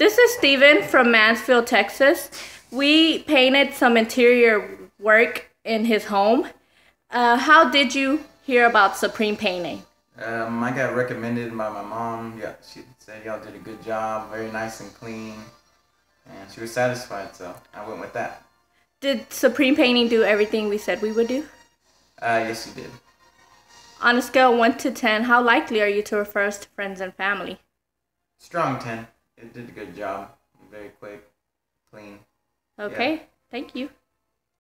This is Stephen from Mansfield, Texas. We painted some interior work in his home. Uh, how did you hear about Supreme Painting? Um, I got recommended by my mom. Yeah, she said y'all did a good job, very nice and clean, and she was satisfied. So I went with that. Did Supreme Painting do everything we said we would do? Uh, yes, she did. On a scale of 1 to 10, how likely are you to refer us to friends and family? Strong ten. It did a good job. Very quick, clean. Okay, thank you.